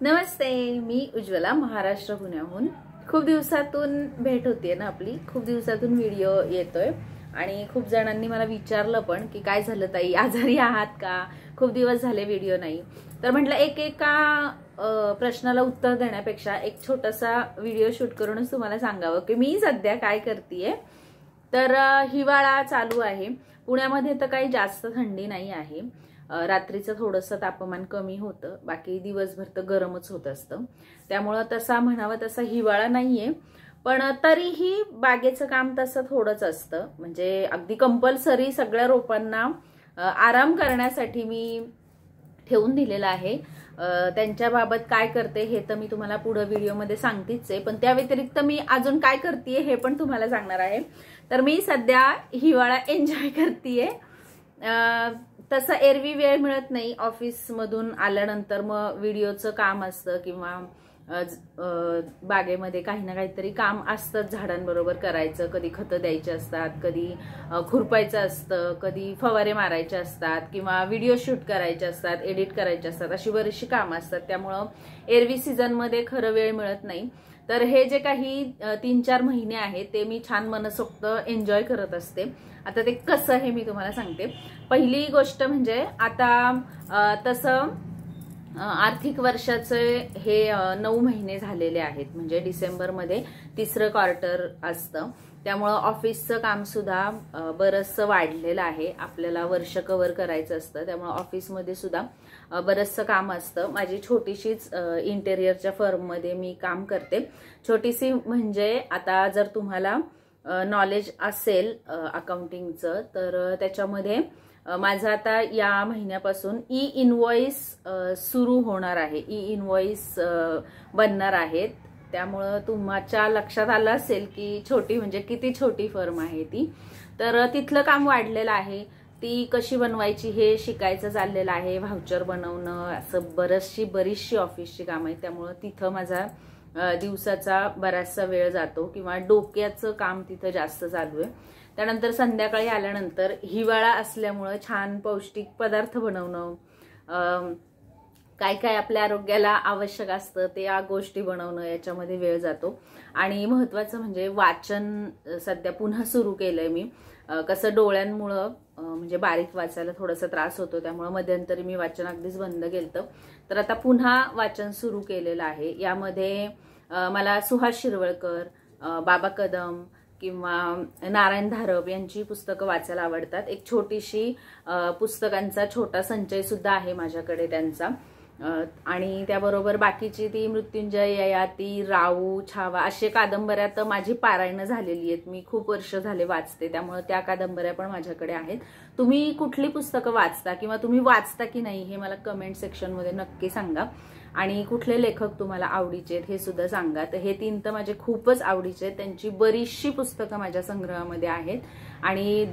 नमस्ते मी उज्ज्वला महाराष्ट्र पुण्याहून. खूप दिवसातून भेट होतीये ना आपली. खूप दिवसातून व्हिडिओ येतोय. आणि खूप जणांनी मला विचारलं पण की काय झालं ताई? आजारी आहात का? खूप दिवस झाले व्हिडिओ नाही. तर म्हटलं एक एका प्रश्नाला उत्तर देण्यापेक्षा एक छोटासा व्हिडिओ शूट करूनच तुम्हाला सांगावं की मी सध्या काय करतेय. तर हिवाळा चालू आहे. पुण्यामध्ये तर काही जास्त थंडी नाही आहे. रात्रीचं थोडंसं तापमान कमी होतं. बाकी दिवसभर तर गरमच होत असतं. त्यामुळं तसा म्हणावा तसा हिवाळा नाहीये. पण तरीही बागेचं काम तसं थोडंच असतं. म्हणजे अगदी कंपल्सरी सगळ्या रोपांना आराम करण्यासाठी मी ठेवून दिलेलं आहे. त्यांच्याबाबत काय करते हे तर मी तुम्हाला पुढे व्हिडिओमध्ये सांगतेच आहे. पण त्या व्यतिरिक्त मी अजून काय करते हे पण तुम्हाला सांगणार आहे. तर मी सध्या हिवाळा एन्जॉय करते तसं एरवी वेळ मिळत नाही ऑफिसमधून आल्यानंतर मग व्हिडिओचं काम असतं किंवा बागेमध्ये काही ना काहीतरी काम असतंच झाडांबरोबर करायचं. कधी खतं द्यायचे असतात कधी खुरपायचं असतं कधी फवारे मारायचे असतात किंवा व्हिडिओ शूट करायचे असतात एडिट करायचे असतात अशी बरीचशी कामं असतात. त्यामुळं एरवी सीझनमध्ये खरं वेळ मिळत नाही. तर हे जे काही तीन चार महिने आहेत ते मी छान मनसोक्त एन्जॉय करत असते. आता ते कसं हे मी तुम्हाला सांगते. पहिली गोष्ट म्हणजे आता तसं आर्थिक वर्षाचे हे नऊ महिने झालेले आहेत. म्हणजे डिसेंबरमध्ये तिसरं क्वार्टर असतं. त्यामुळं ऑफिसचं कामसुद्धा बरंचसं वाढलेलं आहे. आपल्याला वर्ष कवर करायचं असतं. त्यामुळं ऑफिसमध्ये सुद्धा बरंचसं काम असतं. माझी छोटीशीच इंटेरियरच्या फर्ममध्ये मी काम करते. छोटीशी म्हणजे आता जर तुम्हाला नॉलेज असेल अकाउंटिंगचं तर त्याच्यामध्ये माझं आता या महिन्यापासून ई इनवॉईस सुरू होणार आहे. ई इनवॉईस बनणार आहेत त्यामुळं तुमच्या लक्षात आलं असेल की छोटी म्हणजे किती छोटी फर्म आहे ती. तर तिथलं काम वाढलेलं आहे. ती कशी बनवायची हे शिकायचं चाललेलं आहे. व्हाउचर बनवणं असं बरचशी बरीचशी ऑफिसची कामं आहेत. त्यामुळं तिथं माझा दिवसाचा बराचसा वेळ जातो किंवा डोक्याचं काम तिथं जास्त चालू आहे. त्यानंतर संध्याकाळी आल्यानंतर हिवाळा असल्यामुळं छान पौष्टिक पदार्थ बनवणं काय काय आपल्या आरोग्याला आवश्यक असतं ते या गोष्टी बनवणं याच्यामध्ये वेळ जातो. आणि महत्वाचं म्हणजे वाचन सध्या पुन्हा सुरू केलंय मी. कसं डोळ्यांमुळं म्हणजे बारीक वाचायला थोडासा त्रास होतो त्यामुळं मध्यंतरी मी वाचन अगदीच बंद केलं तर आता पुन्हा वाचन सुरू केलेलं आहे. यामध्ये मला सुहास शिरवळकर बाबा कदम किंवा नारायण धारप यांची पुस्तकं वाचायला आवडतात. एक छोटीशी पुस्तकांचा छोटा संचय सुद्धा आहे माझ्याकडे त्यांचा. आणि त्याबरोबर बाकीची ती मृत्युंजय ययाती राऊ छावा असे कादंबऱ्या तर माझी पारायणं झालेली आहेत. मी खूप वर्ष झाले वाचते त्यामुळे त्या कादंबऱ्या पण माझ्याकडे आहेत. तुम्ही कुठली पुस्तकं वाचता किंवा तुम्ही वाचता की नाही हे मला कमेंट सेक्शनमध्ये नक्की सांगा. आणि कुठले लेखक तुम्हाला आवडीचे आहेत हे सुद्धा सांगा. तर हे तीन तर माझे खूपच आवडीचे आहेत. त्यांची बरीचशी पुस्तकं माझ्या संग्रहामध्ये आहेत. आणि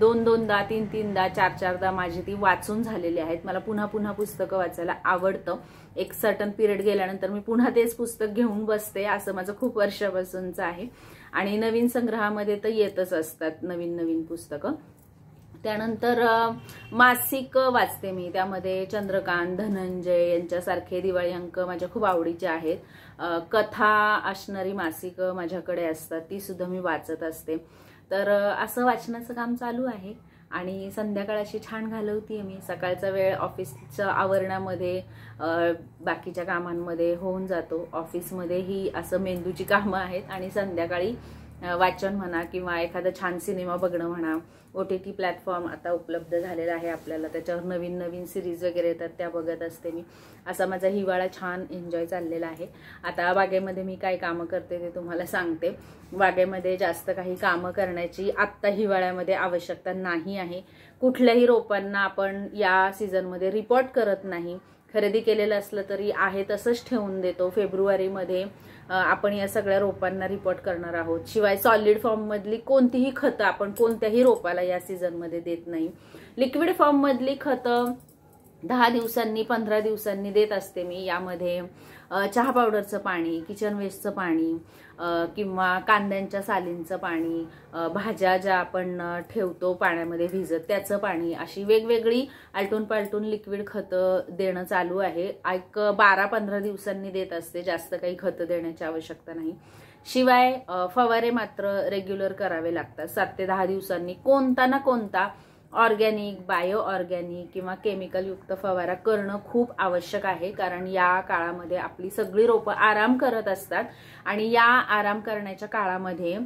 दोन दोनदा तीन तीनदा चार चारदा माझी ती वाचून झालेली आहेत. मला पुन्हा पुन्हा पुस्तकं वाचायला आवडतं. एक सर्टन पिरियड गेल्यानंतर मी पुन्हा तेच पुस्तक घेऊन बसते. असं माझं खूप वर्षापासूनचं आहे. आणि नवीन संग्रहामध्ये तर येतच असतात नवीन नवीन पुस्तकं. त्यानंतर मासिक वाचते मी. त्यामध्ये चंद्रकांत धनंजय यांच्यासारखे दिवाळी अंक माझ्या खूप आवडीचे आहेत. कथा असणारी मासिकं माझ्याकडे असतात. ती सुद्धा मी वाचत असते. तर असं वाचनाचं काम चालू आहे. आणि संध्याकाळ अशी छान घालवतीये मी. सकाळचा वेळ ऑफिसच्या आवरणामध्ये बाकीच्या कामांमध्ये होऊन जातो. ऑफिसमध्येही असं मेंदूची कामं आहेत आणि संध्याकाळी वाचन म्हणा किंवा एखादा छान सिनेमा बघणं म्हणा ओ टी टी प्लॅटफॉर्म आता उपलब्ध झालेला आहे आपल्याला. त्याच्यावर नवीन नवीन सिरीज वगैरे येतात त्या बघत असते मी. असा माझा हिवाळा छान एन्जॉय चाललेला आहे. आता बागेमध्ये मी काय कामं करते ते तुम्हाला सांगते. बागेमध्ये जास्त काही कामं करण्याची आत्ता हिवाळ्यामध्ये आवश्यकता नाही आहे. कुठल्याही रोपांना आपण या सीझनमध्ये रिपोर्ट करत नाही. खरेदी केलेलं असलं तरी आहे तसंच ठेवून देतो. फेब्रुवारीमध्ये आपण या सगळ्या रोपांना रिपोर्ट करणार आहोत. शिवाय सॉलिड फॉर्ममधली कोणतीही खतं आपण कोणत्याही रोपाला या सीझनमध्ये देत नाही. लिक्विड फॉर्ममधली खतं दहा दिवसांनी पंधरा दिवसांनी देत असते मी यामध्ये. चहा पावडरचं पाणी किचन वेस्टचं पाणी किंवा कांद्यांच्या सालींचं पाणी भाज्या ज्या आपण ठेवतो पाण्यामध्ये भिजत त्याचं पाणी अशी वेगवेगळी आलटून पालटून लिक्विड खतं देणं चालू आहे. एक बारा पंधरा दिवसांनी देत असते जास्त काही खतं देण्याची आवश्यकता नाही. शिवाय फवारे मात्र रेग्युलर करावे लागतात. सात ते दहा दिवसांनी कोणता ना कोणता ऑर्गॅनिक बायो ऑर्गॅनिक किंवा केमिकलयुक्त फवारा करणं खूप आवश्यक आहे कारण या काळामध्ये आपली सगळी रोपं आराम करत असतात आणि या आराम करण्याच्या काळामध्ये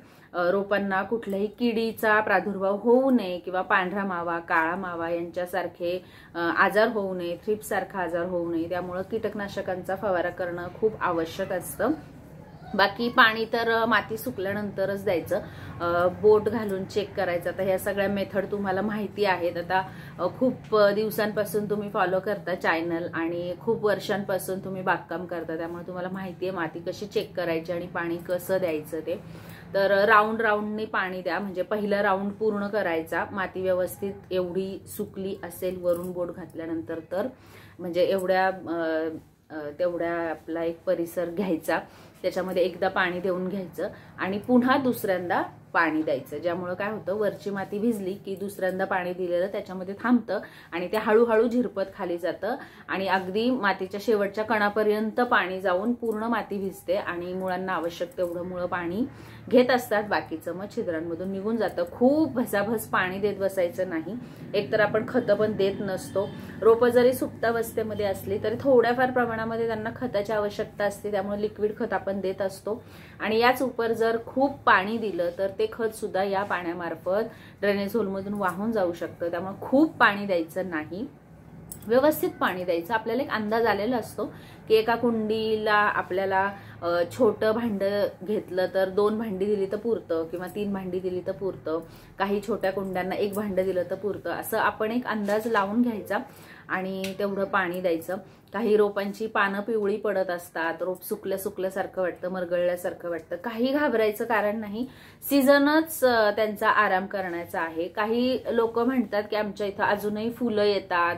रोपांना कुठल्याही किडीचा प्रादुर्भाव होऊ नये किंवा पांढरा मावा काळा मावा यांच्यासारखे आजार होऊ नये थ्रिपसारखा आजार होऊ नये त्यामुळं कीटकनाशकांचा फवारा करणं खूप आवश्यक असतं. बाकी पाणी तर माती सुकल्यानंतरच द्यायचं. बोट घालून चेक करायचं. आता ह्या सगळ्या मेथड तुम्हाला माहिती आहेत. आता खूप दिवसांपासून तुम्ही फॉलो करता चॅनल आणि खूप वर्षांपासून तुम्ही बागकाम करता. त्यामुळे तुम्हाला माहिती आहे माती कशी चेक करायची आणि पाणी कसं द्यायचं ते. तर राऊंड राऊंडने पाणी द्या. म्हणजे पहिला राऊंड पूर्ण करायचा. माती व्यवस्थित एवढी सुकली असेल वरून बोट घातल्यानंतर तर. म्हणजे एवढ्या तेवढ्या आपला एक परिसर घ्यायचा. त्याच्यामध्ये एकदा पाणी देऊन घ्यायचं आणि पुन्हा दुसऱ्यांदा पाणी द्यायचं. ज्यामुळं काय होतं वरची माती भिजली की दुसऱ्यांदा पाणी दिलेलं त्याच्यामध्ये थांबतं आणि ते हळूहळू झिरपत खाली जातं आणि अगदी मातीच्या शेवटच्या कणापर्यंत पाणी जाऊन पूर्ण माती भिजते आणि मुळांना आवश्यक तेवढं मुळं पाणी घेत असतात बाकीचं. मग छिद्रांमधून निघून जातं. खूप भसाभस पाणी देत बसायचं नाही. एकतर आपण खतं पण देत नसतो. रोपं जरी सुप्तावस्थेमध्ये असली तरी थोड्याफार प्रमाणामध्ये त्यांना खताची आवश्यकता असते. त्यामुळे लिक्विड खत आपण देत असतो. आणि याच उपर जर खूप पाणी दिलं तर ते खत सुद्धा या पाण्यामार्फत ड्रेनेज होलमधून वाहून जाऊ शकतं. त्यामुळे खूप पाणी द्यायचं नाही. व्यवस्थित पाणी द्यायचं. आपल्याला एक अंदाज आलेला असतो. की एका कुंडीला आपल्याला छोटं भांडं घेतलं तर दोन भांडी दिली तर पुरतं किंवा तीन भांडी दिली तर पुरतं काही छोट्या कुंड्यांना एक भांडं दिलं तर पुरतं असं आपण एक अंदाज लावून घ्यायचा आणि तेवढं पाणी द्यायचं. काही रोपांची पानं पिवळी पडत असतात रोप सुकल्या सुकल्यासारखं वाटतं मरगळल्यासारखं वाटतं. काही घाबरायचं कारण नाही. सीझनच त्यांचा आराम करण्याचा आहे. काही लोक म्हणतात की आमच्या इथं अजूनही फुलं येतात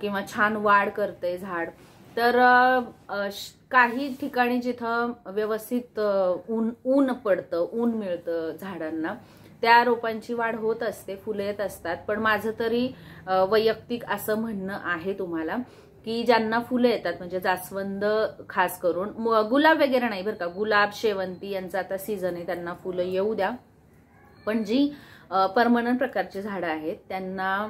किंवा छान वाढ करते झाड. तर काही ठिकाणी जिथं व्यवस्थित ऊन ऊन पडतं ऊन मिळतं झाडांना त्या रोपांची वाढ होत असते फुलं येत असतात. पण माझं तरी वैयक्तिक असं म्हणणं आहे तुम्हाला की ज्यांना फुलं येतात म्हणजे जास्वंद खास करून गुलाब वगैरे नाही बरं का. गुलाब शेवंती यांचा आता सीझन आहे त्यांना फुलं येऊ द्या. पण जी परमनंट प्रकारची झाडं आहेत त्यांना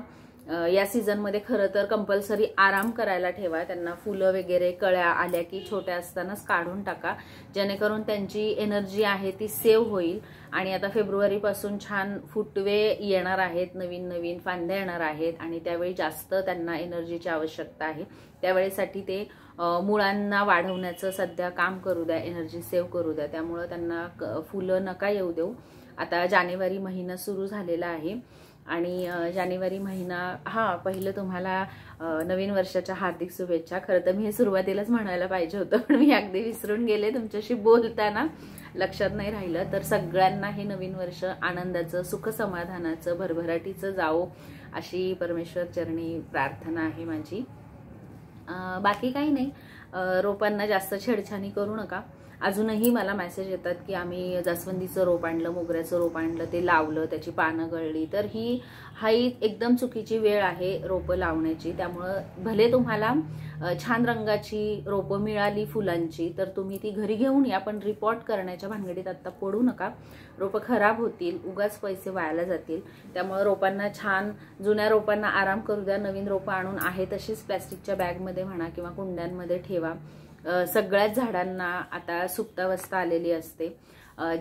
या सीझनमध्ये खरं तर कंपल्सरी आराम करायला ठेवा. त्यांना फुलं वगैरे कळ्या आल्या की छोट्या असतानाच काढून टाका. जेणेकरून त्यांची एनर्जी आहे ती सेव्ह होईल. आणि आता फेब्रुवारीपासून छान फुटवे येणार आहेत नवीन नवीन फांद्या येणार आहेत आणि त्यावेळी जास्त त्यांना एनर्जीची आवश्यकता आहे. त्यावेळेसाठी ते मुळांना वाढवण्याचं सध्या काम करू द्या एनर्जी सेव्ह करू द्या. त्यामुळं त्यांना फुलं नका येऊ देऊ. आता जानेवारी महिना सुरू झालेला आहे. आणि जानेवारी महिना हा पहिलं तुम्हाला नवीन वर्षाच्या हार्दिक शुभेच्छा. खरं तर मी हे सुरुवातीलाच म्हणायला पाहिजे होतं पण मी अगदी विसरून गेले तुमच्याशी बोलताना. लक्षात नाही राहिलं तर सगळ्यांना हे नवीन वर्ष आनंदाचं सुख समाधानाचं भरभराटीचं जावो अशी परमेश्वर चरणी प्रार्थना आहे माझी. बाकी काही नाही. रोपांना जास्त छेडछाणी करू नका. अजूनही मला मेसेज येतात की आम्ही जास्वंदीचं रोप आणलं मोगऱ्याचं रोप आणलं ते लावलं त्याची पानं गळली. तर ही हा एकदम चुकीची वेळ आहे रोपं लावण्याची. त्यामुळं भले तुम्हाला छान रंगाची रोपं मिळाली फुलांची तर तुम्ही ती घरी घेऊन या पण रिपोर्ट करण्याच्या भानगडीत आत्ता पडू नका. रोपं खराब होतील उगाच पैसे वायाला जातील. त्यामुळं रोपांना छान जुन्या रोपांना आराम करू द्या नवीन रोपं आणून आहे तशीच प्लॅस्टिकच्या बॅगमध्ये म्हणा किंवा कुंड्यांमध्ये ठेवा. सगळ्याच झाडांना आता सुप्तावस्था आलेली असते.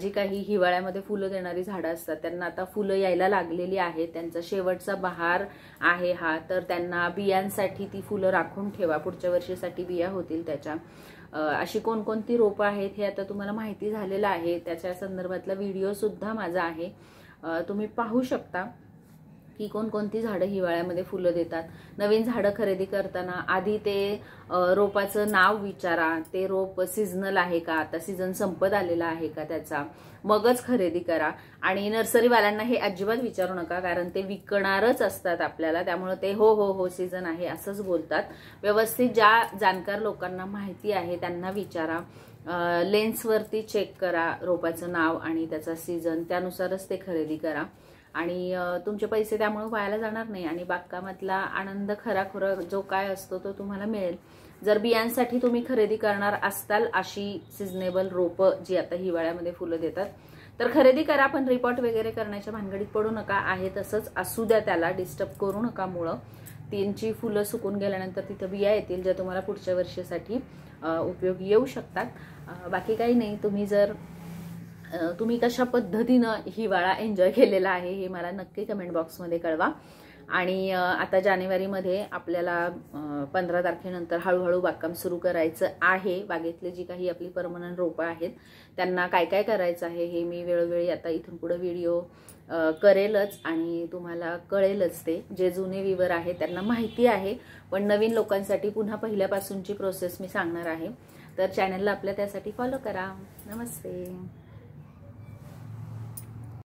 जी काही हिवाळ्यामध्ये फुलं देणारी झाडं असतात त्यांना आता फुलं यायला लागलेली आहेत. त्यांचा शेवटचा बहार आहे हा. तर त्यांना बियांसाठी ती फुलं राखून ठेवा. पुढच्या वर्षीसाठी बिया होतील त्याच्या. अशी कोणकोणती रोपं आहेत हे आता तुम्हाला माहिती झालेलं आहे. त्याच्या संदर्भातला व्हिडिओ सुद्धा माझा आहे. तुम्ही पाहू शकता. की कोणकोणती झाडं हिवाळ्यामध्ये फुलं देतात. नवीन झाडं खरेदी करताना आधी ते रोपाचं नाव विचारा. ते रोप सीझनल आहे का? आता सीझन संपत आलेला आहे का त्याचा? मगच खरेदी करा. आणि नर्सरीवाल्यांना हे अजिबात विचारू नका कारण ते विकणारच असतात आपल्याला. त्यामुळे ते हो हो हो सीझन आहे असंच बोलतात. व्यवस्थित ज्या जाणकार लोकांना माहिती आहे त्यांना विचारा. लेन्सवरती चेक करा रोपाचं नाव आणि त्याचा सीझन त्यानुसारच ते खरेदी करा. आणि तुमचे पैसे त्यामुळे वायाला जाणार नाही आणि बागकामातला आनंद खराखुरा जो काय असतो तो तुम्हाला मिळेल. जर बियांसाठी तुम्ही खरेदी करणार असताल अशी सिजनेबल रोपं जी आता हिवाळ्यामध्ये फुलं देतात तर खरेदी करा पण रिपोर्ट वगैरे करण्याच्या भानगडीत पडू नका. आहे तसंच असू द्या त्याला डिस्टर्ब करू नका मुळं. त्यांची फुलं सुकून गेल्यानंतर तिथं बिया येतील ज्या तुम्हाला पुढच्या वर्षासाठी उपयोग उपयोगी येऊ शकतात. बाकी काही नाही. तुम्ही जर तुम्ही कशा पद्धतीनं हिवाळा एन्जॉय केलेला आहे हे मला नक्की कमेंट बॉक्समध्ये कळवा. आणि आता जानेवारीमध्ये आपल्याला पंधरा तारखेनंतर हळूहळू बागकाम सुरू करायचं आहे. बागेतले जी काही आपली परमनंट रोपं आहेत त्यांना काय काय करायचं आहे हे मी वेळोवेळी आता इथून पुढं व्हिडिओ करेलच आणि तुम्हाला कळेलच ते. जे जुने विवर आहेत त्यांना माहिती आहे पण नवीन लोकांसाठी पुन्हा पहिल्यापासूनची प्रोसेस मी सांगणार आहे. तर चॅनलला आपल्या त्यासाठी फॉलो करा. नमस्ते.